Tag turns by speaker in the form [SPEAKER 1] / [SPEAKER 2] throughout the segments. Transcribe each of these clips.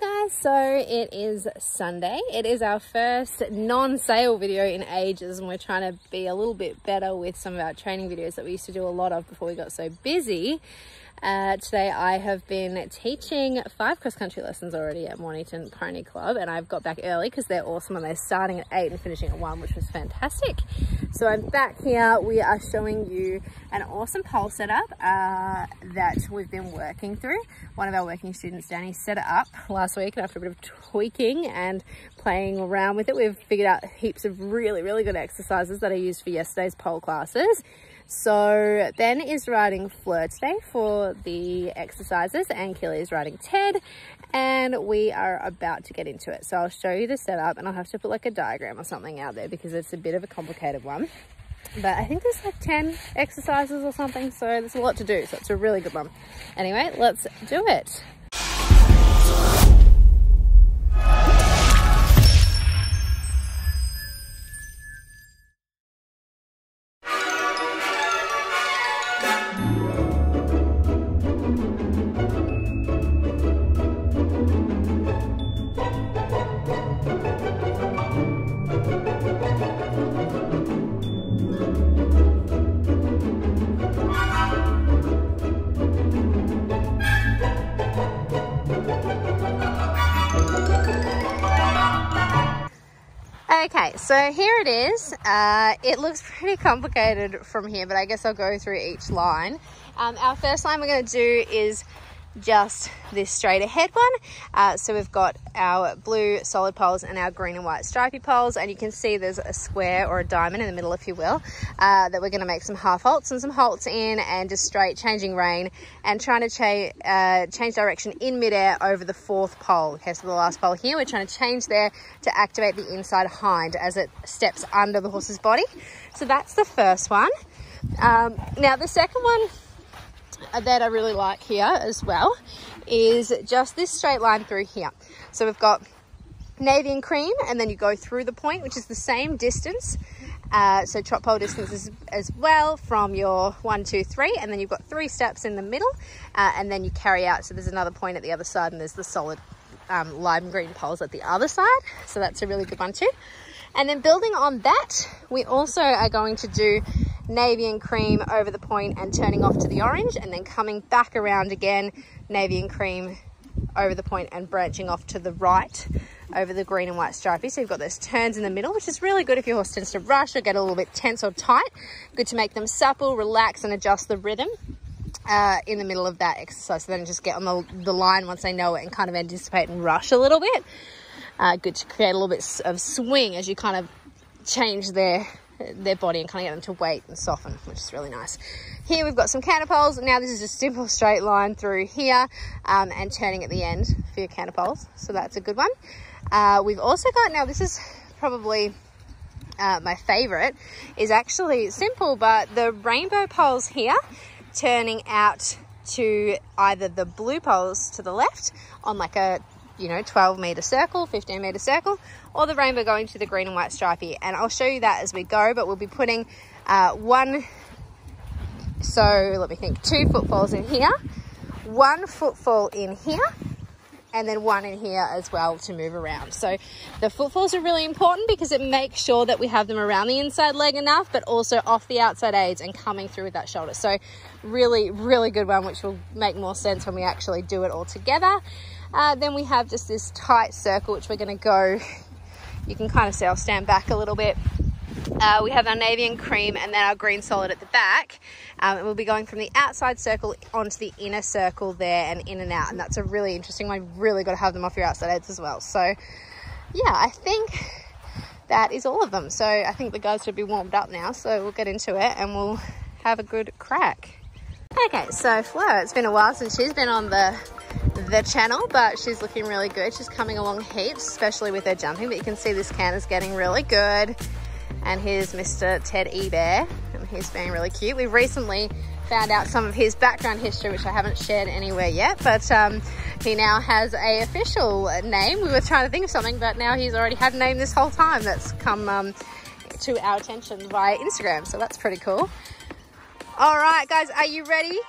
[SPEAKER 1] Guys, so it is Sunday. It is our first non-sale video in ages and we're trying to be a little bit better with some of our training videos that we used to do a lot of before we got so busy. Uh, today I have been teaching five cross-country lessons already at Mornington Pony Club and I've got back early because they're awesome and they're starting at 8 and finishing at 1 which was fantastic. So I'm back here. We are showing you an awesome pole setup uh, that we've been working through. One of our working students, Danny, set it up last week and after a bit of tweaking and playing around with it, we've figured out heaps of really, really good exercises that I used for yesterday's pole classes. So Ben is riding Fleur today for the exercises and Keely is riding Ted and we are about to get into it. So I'll show you the setup and I'll have to put like a diagram or something out there because it's a bit of a complicated one. But I think there's like 10 exercises or something, so there's a lot to do. So it's a really good one. Anyway, let's do it. So here it is. Uh, it looks pretty complicated from here, but I guess I'll go through each line. Um, our first line we're going to do is just this straight ahead one. Uh, so we've got our blue solid poles and our green and white stripy poles and you can see there's a square or a diamond in the middle if you will uh, that we're going to make some half halts and some halts in and just straight changing rein and trying to cha uh, change direction in midair over the fourth pole. Okay, so the last pole here we're trying to change there to activate the inside hind as it steps under the horse's body. So that's the first one. Um, now the second one that I really like here as well is just this straight line through here. So we've got navy and cream and then you go through the point which is the same distance uh, so trot pole distance as, as, well from your one two three and then you've got three steps in the middle uh, and then you carry out. So there's another point at the other side and there's the solid um, lime green poles at the other side. So that's a really good one too. And then building on that we also are going to do navy and cream over the point and turning off to the orange and then coming back around again, navy and cream over the point and branching off to the right over the green and white stripy. So you've got those turns in the middle, which is really good if your horse tends to rush or get a little bit tense or tight. Good to make them supple, relax and adjust the rhythm. Uh, in the middle of that exercise. So then just get on the, the line once they know it and kind of anticipate and rush a little bit. Uh, good to create a little bit of swing as you kind of change their their body and kind of get them to wait and soften, which is really nice. Here we've got some counterpoles. Now this is a simple straight line through here um, and turning at the end for your counterpoles. So that's a good one. Uh, we've also got, now this is probably uh, my favorite, is actually simple, but the rainbow poles here turning out to either the blue poles to the left on like a you know 12 meter circle 15 meter circle or the rainbow going to the green and white stripy and I'll show you that as we go but we'll be putting uh, one so let me think two footfalls in here one footfall in here and then one in here as well to move around. So the footfalls are really important because it makes sure that we have them around the inside leg enough, but also off the outside aids and coming through with that shoulder. So really, really good one, which will make more sense when we actually do it all together. Uh, then we have just this tight circle, which we're going to go, you can kind of see I'll stand back a little bit. Uh, we have our navy and cream and then our green solid at the back. Um, and we'll be going from the outside circle onto the inner circle there and in and out. And that's a really interesting one. You've really got to have them off your outside aids as well. So yeah, I think that is all of them. So I think the guys should be warmed up now. So we'll get into it and we'll have a good crack. Okay, so Fleur, it's been a while since she's been on the the channel, but she's looking really good. She's coming along heaps, especially with her jumping, but you can see this can is getting really good. And here's Mr. Teddy Bear, and he's being really cute. We've recently found out some of his background history, which I haven't shared anywhere yet, but um, he now has a official name. We were trying to think of something, but now he's already had a name this whole time that's come um, to our attention via Instagram, so that's pretty cool. All right, guys, are you ready?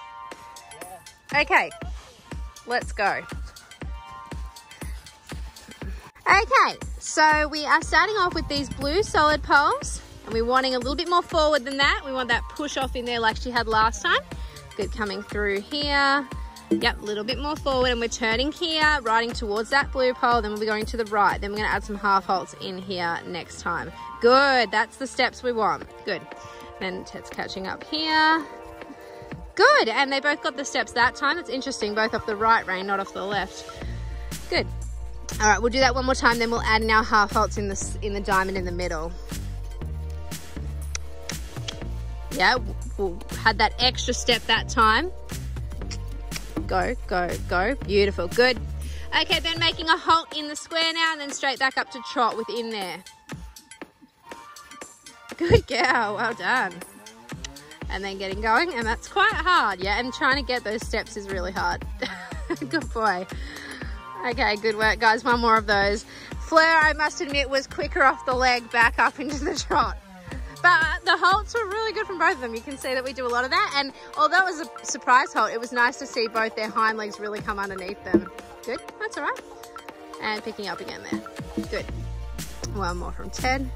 [SPEAKER 1] Yeah. Okay, let's go. Okay, so we are starting off with these blue solid poles and we're wanting a little bit more forward than that. We want that push off in there like she had last time. Good coming through here. Yep, a little bit more forward and we're turning here, riding towards that blue pole, then we'll be going to the right. Then we're gonna add some half halts in here next time. Good, that's the steps we want. Good. Then Ted's catching up here. Good, and they both got the steps that time. It's interesting, both off the right rein, not off the left. Good. All right, we'll do that one more time, then we'll add in our half halts in the, in the diamond in the middle. Yeah, we'll had that extra step that time. Go, go, go. Beautiful, good. Okay, then making a halt in the square now and then straight back up to trot within there. Good girl, well done. And then getting going, and that's quite hard, yeah, and trying to get those steps is really hard. good boy. Okay, good work, guys. One more of those. Fleur, I must admit, was quicker off the leg back up into the trot. But the halts were really good from both of them. You can see that we do a lot of that. And although it was a surprise halt, it was nice to see both their hind legs really come underneath them. Good, that's all right. And picking up again there. Good. One more from Ted.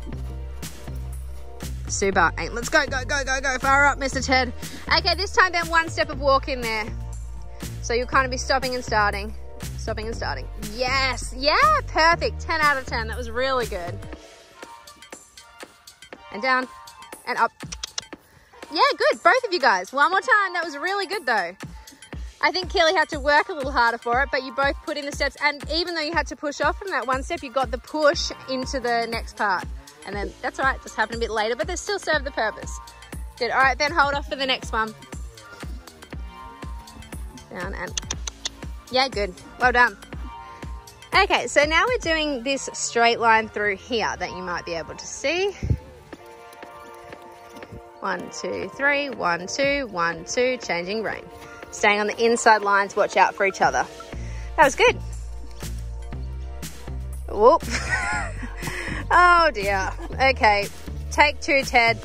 [SPEAKER 1] Super. Eight. Let's go, go, go, go, go. Far up, Mr. Ted. Okay, this time then one step of walk in there. So you'll kind of be stopping and starting. Stopping and starting. Yes. Yeah, perfect. 10 out of 10. That was really good and down and up. Yeah, good. Both of you guys. One more time. That was really good though. I think Keely had to work a little harder for it, but you both put in the steps. And even though you had to push off from that one step, you got the push into the next part. And then that's all right, just happened a bit later, but they still serve the purpose. Good. All right, then hold off for the next one. Down and yeah, good. Well done. Okay, so now we're doing this straight line through here that you might be able to see. One, two, three, one, two, one, two, changing rein. Staying on the inside lines, watch out for each other. That was good. Whoop. oh dear. Okay, take two, Ted.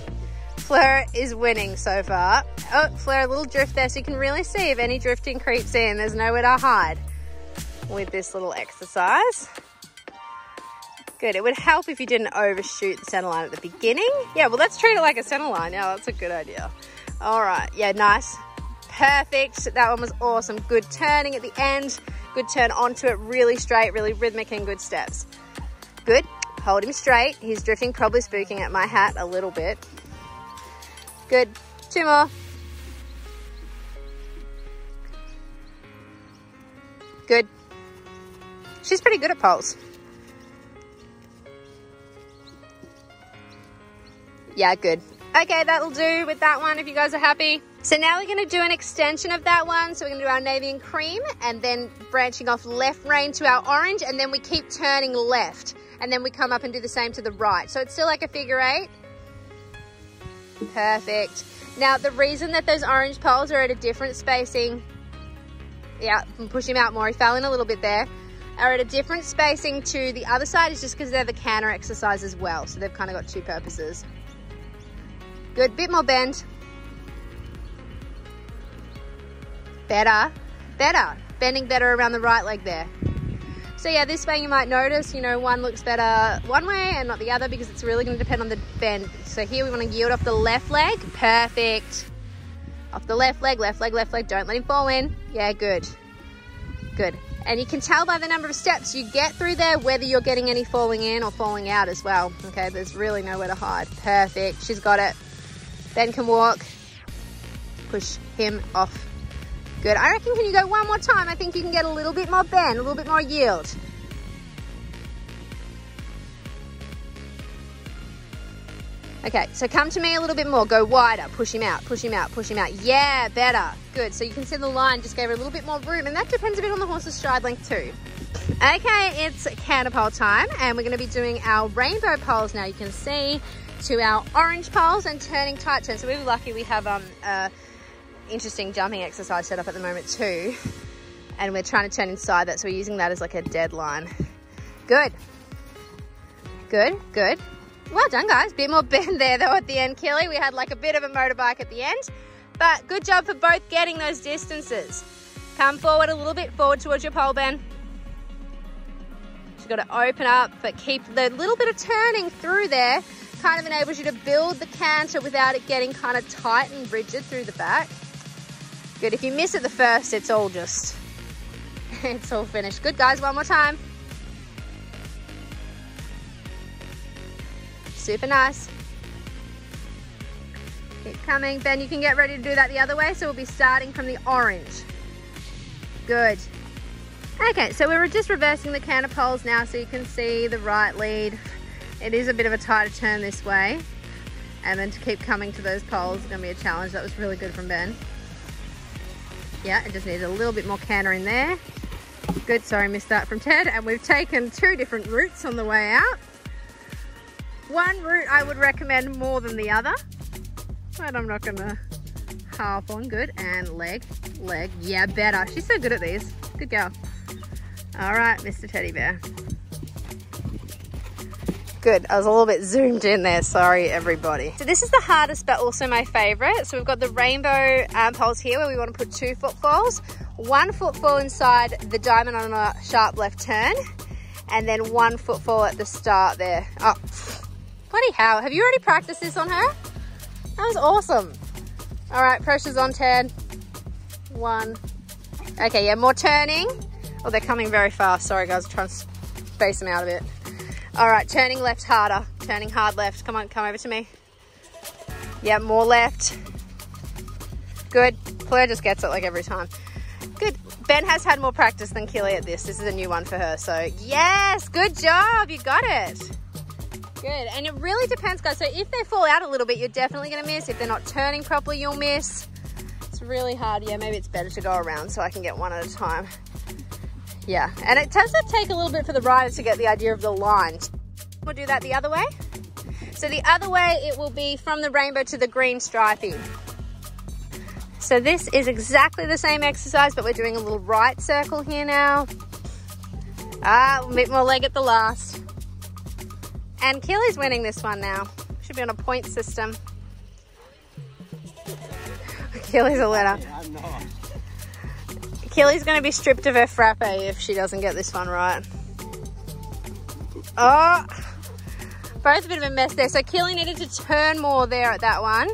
[SPEAKER 1] Fleur is winning so far. Oh, Fleur, a little drift there so you can really see if any drifting creeps in. There's nowhere to hide with this little exercise. Good. It would help if you didn't overshoot the center line at the beginning. Yeah, well, let's treat it like a center line. Yeah, that's a good idea. All right. Yeah, nice. Perfect. That one was awesome. Good turning at the end. Good turn onto it. Really straight, really rhythmic and good steps. Good. Hold him straight. He's drifting, probably spooking at my hat a little bit. Good. Two more. Good. She's pretty good at poles. Yeah, good. Okay, that'll do with that one if you guys are happy. So now we're gonna do an extension of that one. So we're gonna do our navy and cream and then branching off left rein to our orange and then we keep turning left and then we come up and do the same to the right. So it's still like a figure eight. Perfect. Now the reason that those orange poles are at a different spacing, yeah, push him out more, he fell in a little bit there, are at a different spacing to the other side is just because they're the canter exercise as well. So they've kind of got two purposes. Good, bit more bend. Better, better. Bending better around the right leg there. So yeah, this way you might notice, you know, one looks better one way and not the other because it's really gonna depend on the bend. So here we wanna yield off the left leg. Perfect. Off the left leg, left leg, left leg. Don't let him fall in. Yeah, good. Good. And you can tell by the number of steps you get through there whether you're getting any falling in or falling out as well. Okay, there's really nowhere to hide. Perfect. She's got it. Ben can walk. Push him off. Good. I reckon can you go one more time? I think you can get a little bit more bend, a little bit more yield. Okay, so come to me a little bit more. Go wider. Push him out, push him out, push him out. Yeah, better. Good. So you can see the line just gave her a little bit more room, and that depends a bit on the horse's stride length too. Okay, it's canter pole time, and we're going to be doing our rainbow poles now. You can see to our orange poles and turning tight turns. So we're lucky we have um, a interesting jumping exercise set up at the moment too. And we're trying to turn inside that, so we're using that as like a deadline. Good. Good, good. Well done, guys. Bit more bend there though at the end, Keely. We had like a bit of a motorbike at the end. But good job for both getting those distances. Come forward a little bit, forward towards your pole, Ben. You've got to open up, but keep the little bit of turning through there kind of enables you to build the canter without it getting kind of tight and rigid through the back. Good, if you miss it the first, it's all just, it's all finished. Good guys, one more time. Super nice. Keep coming. Ben, you can get ready to do that the other way. So we'll be starting from the orange. Good. Okay, so we're just reversing the canter poles now so you can see the right lead. It is a bit of a tighter turn this way. And then to keep coming to those poles is gonna be a challenge. That was really good from Ben. Yeah, it just needs a little bit more canter in there. Good, sorry, missed that from Ted. And we've taken two different routes on the way out. One route I would recommend more than the other, but I'm not gonna harp on. Good, and leg, leg, yeah, better. She's so good at these. Good girl. All right, Mr. Teddy Bear. Good, I was a little bit zoomed in there, sorry everybody. So this is the hardest but also my favorite. So we've got the rainbow um, poles here where we want to put two footfalls. One footfall inside the diamond on a sharp left turn and then one footfall at the start there. Oh, bloody hell, have you already practiced this on her? That was awesome. All right, pressure's on Ted. One. Okay, yeah, more turning. Oh, they're coming very fast. Sorry, guys. I'm trying to space them out a bit. All right, turning left harder. Turning hard left. Come on, come over to me. Yeah, more left. Good. Claire just gets it like every time. Good. Ben has had more practice than Keely at this. This is a new one for her. So, yes, good job. You got it. Good. And it really depends, guys. So if they fall out a little bit, you're definitely going to miss. If they're not turning properly, you'll miss. It's really hard. Yeah, maybe it's better to go around so I can get one at a time. Yeah, and it does take a little bit for the rider to get the idea of the line. We'll do that the other way. So the other way, it will be from the rainbow to the green striping. So this is exactly the same exercise, but we're doing a little right circle here now. Ah, a bit more leg at the last. And Keely's winning this one now. Should be on a point system. Keely's a winner. Keely's going to be stripped of her frappe if she doesn't get this one right. Oh, both a bit of a mess there. So Keely needed to turn more there at that one.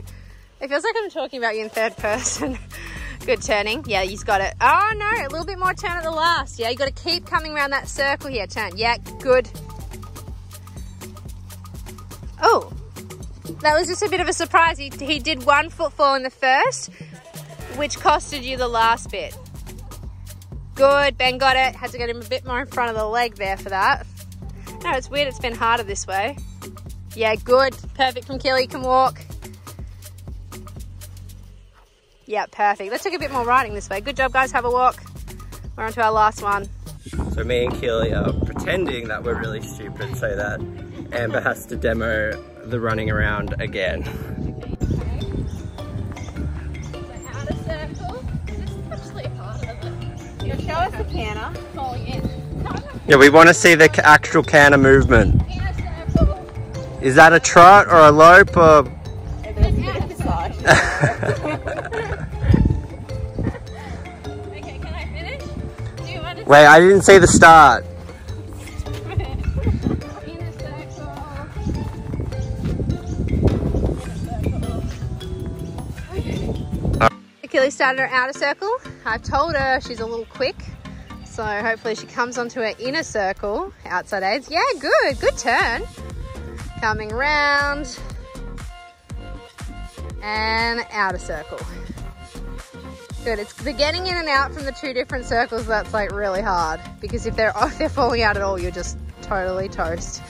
[SPEAKER 1] It feels like I'm talking about you in third person. Good turning. Yeah, you've got it. Oh no, a little bit more turn at the last. Yeah, you got to keep coming around that circle here. Turn. Yeah, good. Oh, that was just a bit of a surprise. He, he did one footfall in the first, which costed you the last bit. Good, Ben got it. Had to get him a bit more in front of the leg there for that. No, it's weird, it's been harder this way. Yeah, good. Perfect from Keely, can walk. Yeah, perfect. Let's take a bit more riding this way. Good job, guys. Have a walk. We're on to our last one.
[SPEAKER 2] So me and Keely are pretending that we're really stupid so that Amber has to demo the running around again.
[SPEAKER 1] Show us the canter.
[SPEAKER 2] Yeah, we want to see the actual canter movement. Is that a trot or a lope or? Wait, I didn't see the start.
[SPEAKER 1] Started her outer circle. I've told her she's a little quick, so hopefully she comes onto her inner circle, outside aids. Yeah, good, good turn. Coming round and outer circle. Good, it's the getting in and out from the two different circles that's like really hard because if they're, if they're falling out at all, you're just totally toast.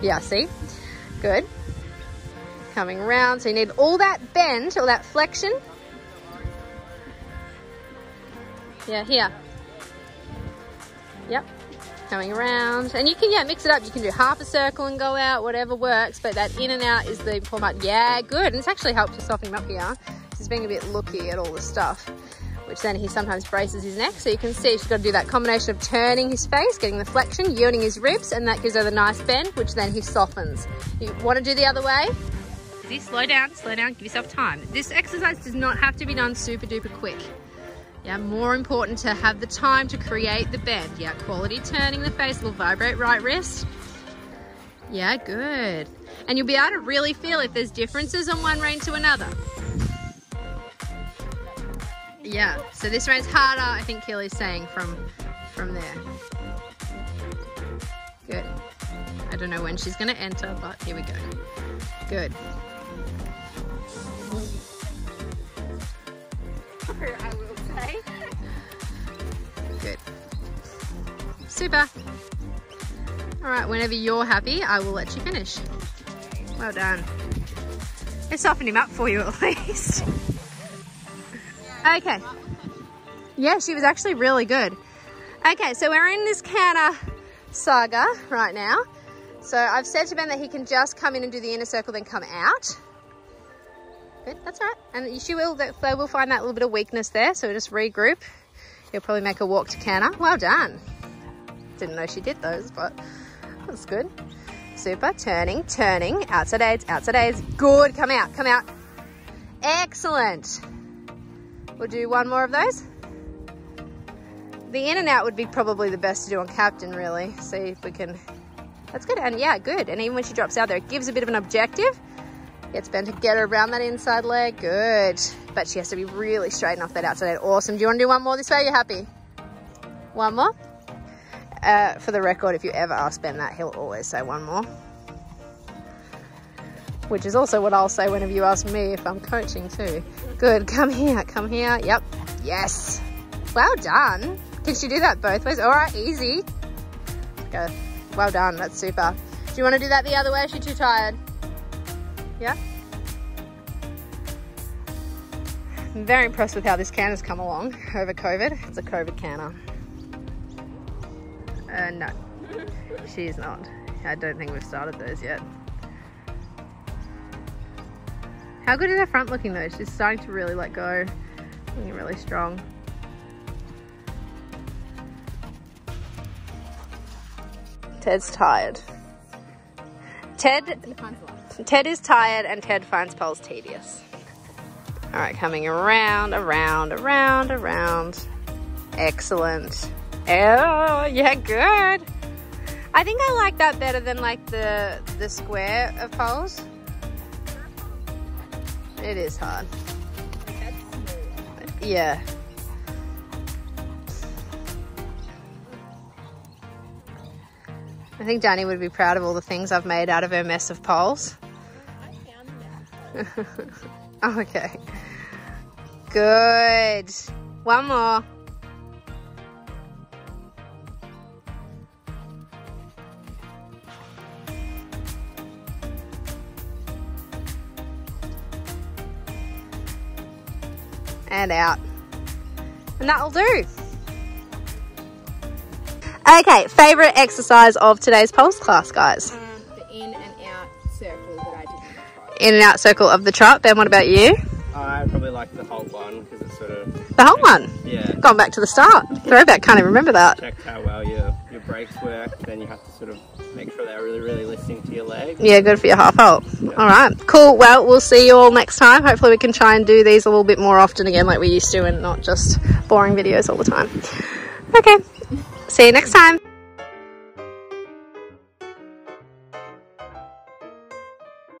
[SPEAKER 1] Yeah, see? Good. Coming around, so you need all that bend, all that flexion Yeah, here. Yep. Coming around. And you can, yeah, mix it up. You can do half a circle and go out, whatever works. But that in and out is the format. Yeah, good. And it's actually helped to soften him up here. He's being a bit looky at all the stuff. Which then he sometimes braces his neck. So you can see she's got to do that combination of turning his face, getting the flexion, yielding his ribs, and that gives her the nice bend, which then he softens. You want to do the other way? Slow down, slow down, give yourself time. This exercise does not have to be done super duper quick. Yeah, more important to have the time to create the bend. Yeah, quality turning the face will vibrate right wrist. Yeah, good. And you'll be able to really feel if there's differences on one rein to another. Yeah, so this rein's harder, I think Keely's saying, from, from there. Good. I don't know when she's to enter, but here we go. Good. I will say. Good. Super. All right, whenever you're happy, I will let you finish. Well done. It softened him up for you at least. okay. Yeah, she was actually really good. Okay, so we're in this canter saga right now. So I've said to Ben that he can just come in and do the inner circle, then come out. That's right. And she will, they will find that little bit of weakness there. So just regroup. He'll probably make a walk to canter. Well done. Didn't know she did those, but that's good. Super, turning, turning, outside aids, outside aids. Good, come out, come out. Excellent. We'll do one more of those. The in and out would be probably the best to do on captain, really. See if we can, that's good. And yeah, good. And even when she drops out there, it gives a bit of an objective. Gets Ben to get her around that inside leg, good. But she has to be really straight off that outside Awesome, do you wanna do one more this way? You happy? One more? Uh, for the record, if you ever ask Ben that, he'll always say one more. Which is also what I'll say whenever you ask me if I'm coaching too. Good, come here, come here. Yep, yes. Well done. Can she do that both ways? All right, easy. Go. Well done, that's super. Do you want to do that the other way? Is she too tired? Yeah? I'm very impressed with how this canter's come along over COVID. It's a COVID canner. Uh, no, she's not. I don't think we've started those yet. How good is her front looking though? She's starting to really let go. Looking really strong. Ted's tired. Ted, Ted is tired and Ted finds poles tedious. All right, coming around, around, around, around. Excellent. Oh, yeah, good. I think I like that better than like the, the square of poles. It is hard. Yeah. I think Danny would be proud of all the things I've made out of her mess of poles. okay. Good. One more. And out. And that'll do. Okay, favorite exercise of today's pulse class, guys? In and out circle of the trot. Ben, what about you?
[SPEAKER 2] I probably like the whole one because it's sort of,
[SPEAKER 1] The whole one.
[SPEAKER 2] yeah,
[SPEAKER 1] Gone back to the start. Throwback, can't even remember that.
[SPEAKER 2] checked how well your, your brakes work. Then you have to sort of make sure they're really, really listening to your leg.
[SPEAKER 1] Yeah, good for your half halt. All right, cool. Well, we'll see you all next time. Hopefully, we can try and do these a little bit more often again, like we used to, and not just boring videos all the time. Okay, see you next time.